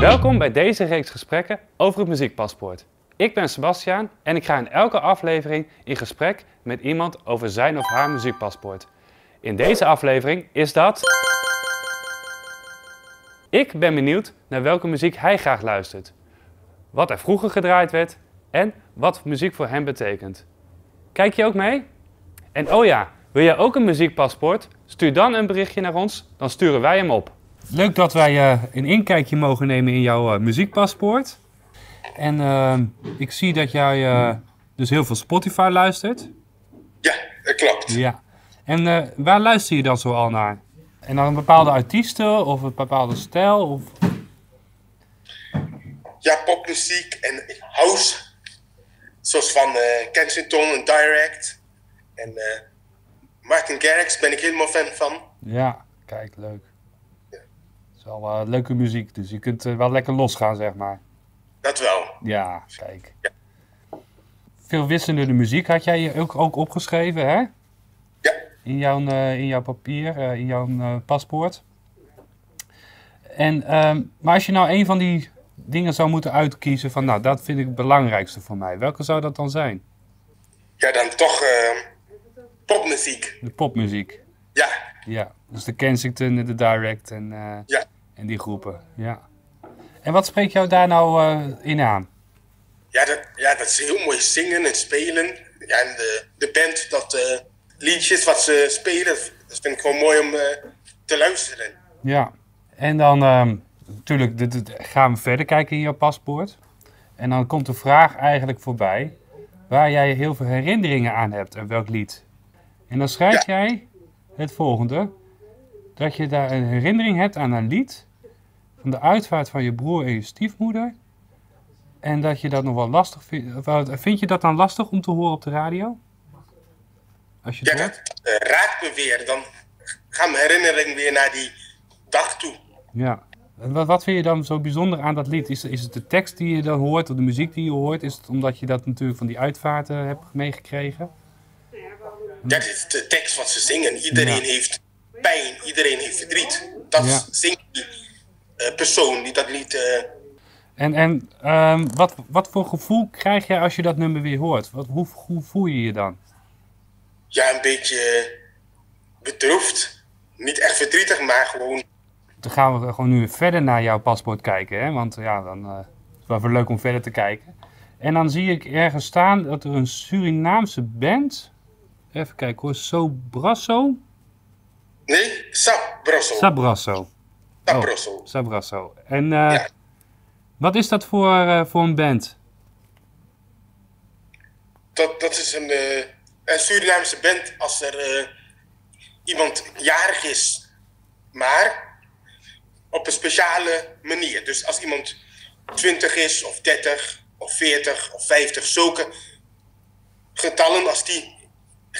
Welkom bij deze reeks gesprekken over het muziekpaspoort. Ik ben Sebastiaan en ik ga in elke aflevering in gesprek met iemand over zijn of haar muziekpaspoort. In deze aflevering is dat. Ik ben benieuwd naar welke muziek hij graag luistert, wat er vroeger gedraaid werd en wat muziek voor hem betekent. Kijk je ook mee? En oh ja, wil jij ook een muziekpaspoort? Stuur dan een berichtje naar ons, dan sturen wij hem op. Leuk dat wij uh, een inkijkje mogen nemen in jouw uh, muziekpaspoort. En uh, ik zie dat jij dus heel veel Spotify luistert. Ja, dat klopt. Ja. En waar luister je dan zoal naar? En dan een bepaalde artiesten of een bepaalde stijl? Of... Ja, popmuziek en house. Zoals van Kensington en Direct. En Martin Garrix ben ik helemaal fan van. Ja, kijk, leuk wel uh, leuke muziek, dus je kunt uh, wel lekker losgaan, zeg maar. Dat wel. Ja, kijk. Ja. Veel wisselende muziek had jij ook, ook opgeschreven, hè? Ja. In jouw, uh, in jouw papier, in jouw paspoort. En, ehm, maar als je nou een van die dingen zou moeten uitkiezen van, nou, dat vind ik het belangrijkste voor mij. Welke zou dat dan zijn? Ja, dan toch popmuziek. De popmuziek. Ja. Ja, dus de Kensington, de Direct en... ja. En die groepen, ja. En wat spreekt jou daar nou uh, in aan? Ja dat, ja, dat is heel mooi zingen en spelen. Ja, en de, de band, dat uh, liedjes wat ze spelen, dat vind ik gewoon mooi om te luisteren. Ja, en dan ehm, natuurlijk dit, dit, gaan we verder kijken in jouw paspoort. En dan komt de vraag eigenlijk voorbij waar jij heel veel herinneringen aan hebt en welk lied. En dan schrijf jij het volgende. Dat je daar een herinnering hebt aan een lied de uitvaart van je broer en je stiefmoeder. En dat je dat nog wel lastig vindt. Vind je dat dan lastig om te horen op de radio? Als je ja, dat uh, raakt me weer. Dan gaan mijn herinneringen weer naar die dag toe. Ja. Wat, wat vind je dan zo bijzonder aan dat lied? Is, is het de tekst die je dan hoort of de muziek die je hoort? Is het omdat je dat natuurlijk van die uitvaarten hebt meegekregen? Ja, dit is de tekst wat ze zingen. Iedereen heeft pijn, iedereen heeft verdriet. Dat ja. zingt eh, persoon die dat lied... Eh, en, en um, wat, wat voor gevoel krijg je als je dat nummer weer hoort? Wat, hoe, hoe voel je je dan? Ja, een beetje bedroefd. Niet echt verdrietig, maar gewoon... Dan gaan we gewoon nu verder naar jouw paspoort kijken, hè? Want ja, dan uh, is het wel leuk om verder te kijken. En dan zie ik ergens staan dat er een Surinaamse band... Even kijken hoor, Sobrasso? Nee, Sabrasso. Sabrasso. Sabrasso. Oh, Sabrasso. En uh, wat is dat voor, uh, voor een band? Dat, dat is een, uh, een Surinaamse band als er iemand jarig is, maar op een speciale manier. Dus als iemand 20 is, of 30, of 40, of 50, zulke getallen, als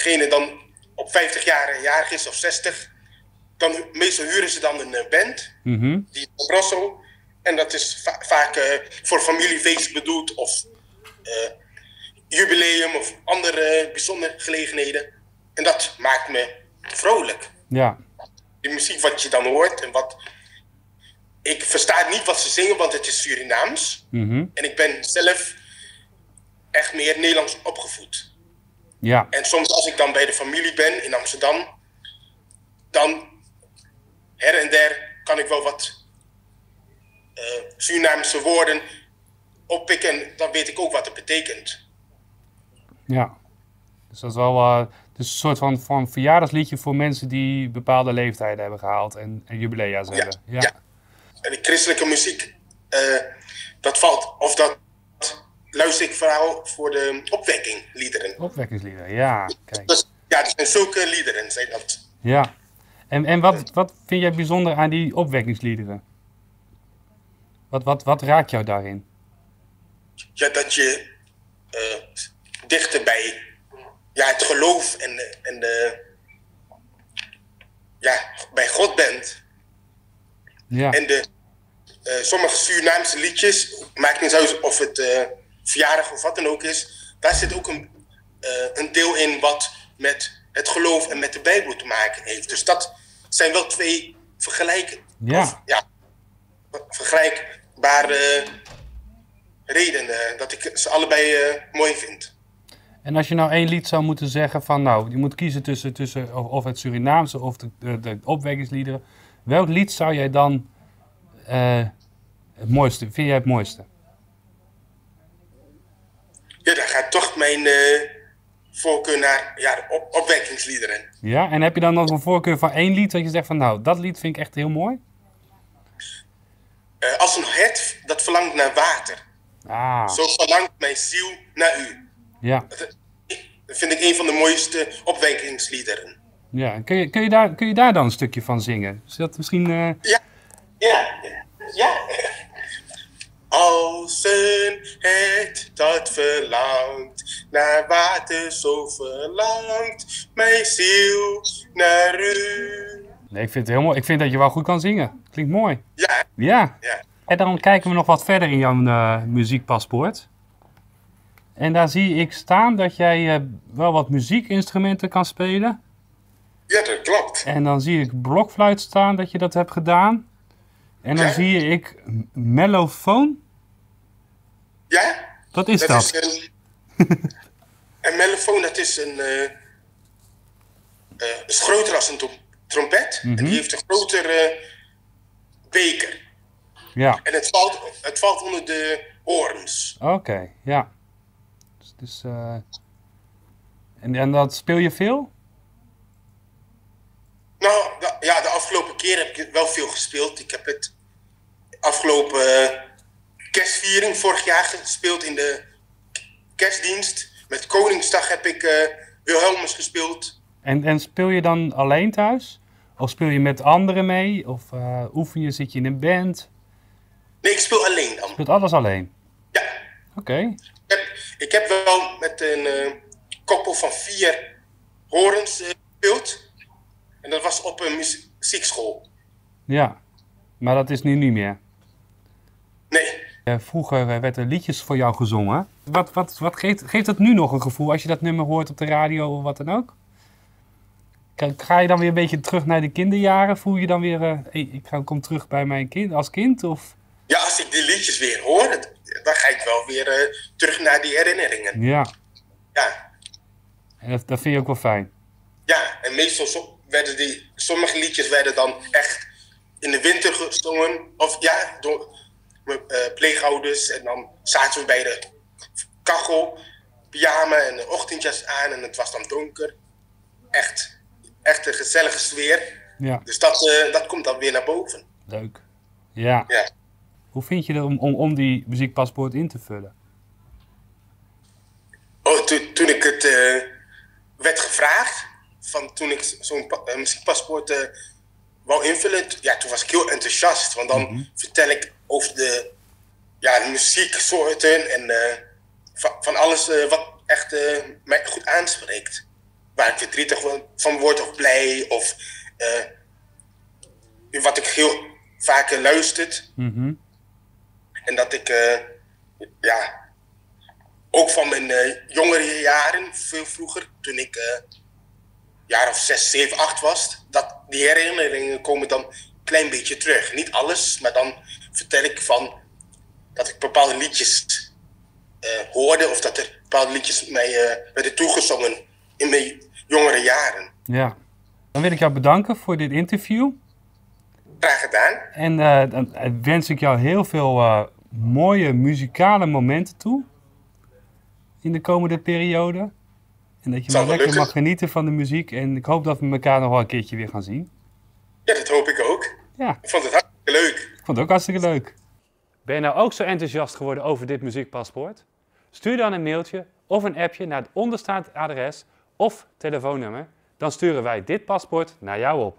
diegene dan op 50 jaar jarig is, of 60, dan meestal huren ze dan een eh, band, mm -hmm. die Brussel. En dat is vaak uh, voor familiefeest bedoeld of uh, jubileum of andere bijzondere gelegenheden. En dat maakt me vrolijk. Ja. Die muziek wat je dan hoort en wat... Ik versta niet wat ze zingen, want het is Surinaams. Mm -hmm. En ik ben zelf echt meer Nederlands opgevoed. Ja. En soms als ik dan bij de familie ben in Amsterdam, dan her en der kan ik wel wat uh, Surinaamse woorden oppikken. Dan weet ik ook wat het betekent. Ja, dus dat is wel uh, dus een soort van, van verjaardagsliedje voor mensen die bepaalde leeftijden hebben gehaald en, en jubilea's hebben. Ja. ja. En de christelijke muziek, uh, dat valt, of dat luister ik vooral voor de opwekkingliederen. Opwekkingsliederen, ja. Kijk. Dus, ja, dat zijn zulke liederen, zijn dat. Ja, en, en wat, wat vind jij bijzonder aan die opwekkingsliederen? Wat, wat, wat raakt jou daarin? Ja, dat je uh, dichter bij ja, het geloof en, en de, ja, bij God bent. Ja. En de, uh, sommige Surinaamse liedjes, maakt niet uit of het uh, verjaardag of wat dan ook is, daar zit ook een, een deel in wat met het geloof en met de Bijbel te maken heeft. Dus dat zijn wel twee vergelijken. Ja. Of, ja, vergelijkbare redenen dat ik ze allebei eh, mooi vind. En als je nou één lied zou moeten zeggen van, nou, je moet kiezen tussen, tussen of, het Surinaamse of de, de, de opwekkingsliederen. Welk lied zou jij dan eh, het mooiste, vind jij het mooiste? Ja, dan gaat toch mijn eh, voorkeur naar ja, de op opwekkingsliederen. Ja, en heb je dan nog een voorkeur van één lied dat je zegt van, nou, dat lied vind ik echt heel mooi? Eh, als een hert dat verlangt naar water. Ah, Zo verlangt mijn ziel naar u. ja. Dat, dat vind ik een van de mooiste opwekkingsliederen. ja. Kun, je, kun, je daar, kun je daar dan een stukje van zingen? Is dat misschien... eh, Ja, ja, ja. Als een het dat verlangt naar water, zo verlangt mijn ziel naar u. Nee, ik vind het heel mooi. Ik vind dat je wel goed kan zingen. Klinkt mooi. Ja, Ja. ja. En dan kijken we nog wat verder in jouw eh, muziekpaspoort. En daar zie ik staan dat jij eh, wel wat muziekinstrumenten kan spelen. ja, dat klopt. En dan zie ik blokfluit staan dat je dat hebt gedaan. En dan Ja. zie ik mellofoon. Ja, Wat is dat? dat is een, een mellofoon, dat is een, eh, eh, is groter als een trom- trompet. En Mhm. die heeft een grotere beker. Ja, En het valt, het valt onder de horens. oké, ja. Dus, dus, eh, en, en dat speel je veel? Nou, ja, de afgelopen keer heb ik wel veel gespeeld. Ik heb het afgelopen vorig jaar gespeeld in de kerstdienst. Met Koningsdag heb ik eh Wilhelmus gespeeld. En, en speel je dan alleen thuis? Of speel je met anderen mee? Of eh, oefen je, zit je in een band? Nee, ik speel alleen dan. Speelt alles alleen? Ja, Oké, ik heb, ik heb wel met een eh, koppel van vier horens eh, gespeeld. En dat was op een muziekschool. ja. Maar dat is nu niet meer. Nee, vroeger eh, werden liedjes voor jou gezongen. Wat, wat, wat geeft, geeft dat nu nog een gevoel als je dat nummer hoort op de radio of wat dan ook? Ga- je dan weer een beetje terug naar de kinderjaren? Voel je dan weer, eh, hey, ik kom terug bij mijn kind als kind? Of? ja, als ik die liedjes weer hoor, dan ga ik wel weer eh, terug naar die herinneringen. Ja, Ja. en dat, dat vind je ook wel fijn. Ja, en meestal so- werden die, sommige liedjes werden dan echt in de winter gezongen. Of ja, door eh, pleegouders. En dan zaten we bij de kachel, pyjama en een ochtendjas aan. En het was dan donker. Echt, echt een gezellige sfeer. Ja, Dus dat, eh, dat komt dan weer naar boven. leuk. Ja. Ja. Hoe vind je het om, om, om die muziekpaspoort in te vullen? Oh, toen- toen ik het eh, werd gevraagd, van toen ik zo'n pa- eh, muziekpaspoort eh, wou invullen, ja, toen was ik heel enthousiast. Want dan vertel ik over de, ja, muzieksoorten en eh, van, van alles eh, wat echt eh, mij goed aanspreekt. Waar ik verdrietig van- word of blij, of wat ik heel vaak luistert. Mhm. En dat ik, ja, ook van mijn jongere jaren, veel vroeger, toen ik eh jaar of zes, zeven, acht was, dat die herinneringen komen dan een klein beetje terug. Niet alles, maar dan vertel ik van dat ik bepaalde liedjes eh, hoorde of dat er bepaalde liedjes mij eh, werden toegezongen in mijn jongere jaren. Ja. Dan wil ik jou bedanken voor dit interview. Graag gedaan. En eh, dan wens ik jou heel veel mooie muzikale momenten toe. In de komende periode. En dat je maar lekker lukken. mag genieten van de muziek. En ik hoop dat we elkaar nog wel een keertje weer gaan zien. Ja, dat hoop ik ook. Ja, Ik vond het hartstikke leuk. Vond het ook hartstikke leuk. Ben je nou ook zo enthousiast geworden over dit muziekpaspoort? Stuur dan een mailtje of een appje naar het onderstaand adres of telefoonnummer. Dan sturen wij dit paspoort naar jou op.